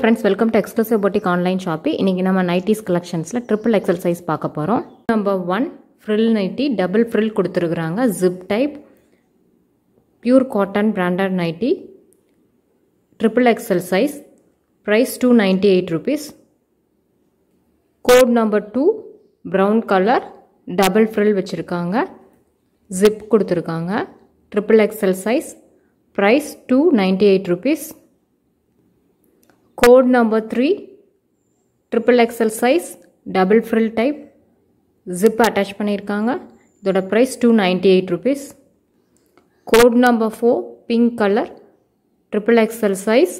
Friends welcome to exclusive boutique online shoppy இன்றைக்கி நம்ம nighties கலெக்ஷன்ஸில் ட்ரிபிள் எக்ஸல் சைஸ் பார்க்க போகிறோம் number one frill nighty double frill கொடுத்துருக்குறாங்க. Zip type pure cotton branded nighty triple XL size price two ninety eight rupees code number two brown colour double frill வச்சுருக்காங்க. Zip கொடுத்துருக்காங்க. Triple XL size price two ninety eight rupees code number three triple XL size double frill type zip attach பண்ணியிருக்காங்க. இதோட price two ninety eight rupees code number four pink colour triple XL size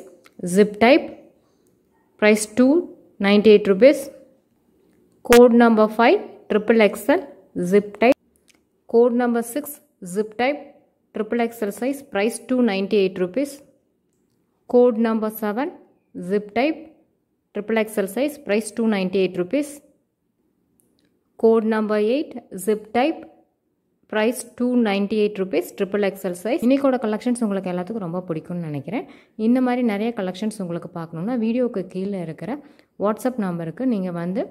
zip type price two ninety eight rupees code number five triple XL zip type code number six zip type triple XL size price two ninety eight rupees code number seven zip type triple XL size price two ninety eight rupees code number eight zip type price two ninety eight rupees triple XL size இன்றைக்கோட collections உங்களுக்கு எல்லாத்துக்கும் ரொம்ப பிடிக்கும்னு நினைக்கிறேன். இந்த மாதிரி நிறைய collections உங்களுக்கு பார்க்கணுன்னா வீடியோவுக்கு கீழே இருக்கிற வாட்ஸ்அப் நம்பருக்கு நீங்கள் வந்து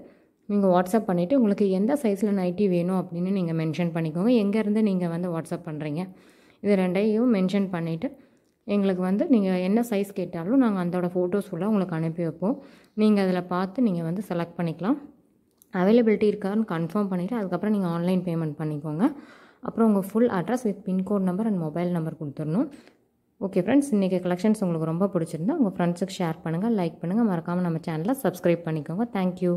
நீங்கள் வாட்ஸ்அப் பண்ணிவிட்டு உங்களுக்கு எந்த சைஸில் நைட்டி வேணும் அப்படின்னு நீங்கள் மென்ஷன் பண்ணிக்கோங்க. எங்கேருந்து நீங்கள் வந்து வாட்ஸ்அப் பண்ணுறீங்க இது ரெண்டையும் மென்ஷன் பண்ணிவிட்டு எங்களுக்கு வந்து நீங்கள் என்ன சைஸ் கேட்டாலும் நாங்கள் அதோட ஃபோட்டோஸ் ஃபுல்லாக உங்களுக்கு அனுப்பி வைப்போம். நீங்கள் அதில் பார்த்து நீங்கள் வந்து செலக்ட் பண்ணிக்கலாம். அவைலபிலிட்டி இருக்கான்னு கன்ஃபார்ம் பண்ணிவிட்டு அதுக்கப்புறம் நீங்கள் ஆன்லைன் பேமெண்ட் பண்ணிக்கோங்க. அப்புறம் உங்கள் full address with pincode number and mobile number கொடுத்துடணும். ஓகே ஃப்ரெண்ட்ஸ் இன்றைக்கி கலெக்ஷன்ஸ் உங்களுக்கு ரொம்ப பிடிச்சிருந்தா உங்கள் ஃப்ரெண்ட்ஸுக்கு ஷேர் பண்ணுங்கள் லைக் பண்ணுங்கள் மறக்காமல் நம்ம சேனலை சப்ஸ்கிரைப் பண்ணிக்கோங்க. தேங்க்யூ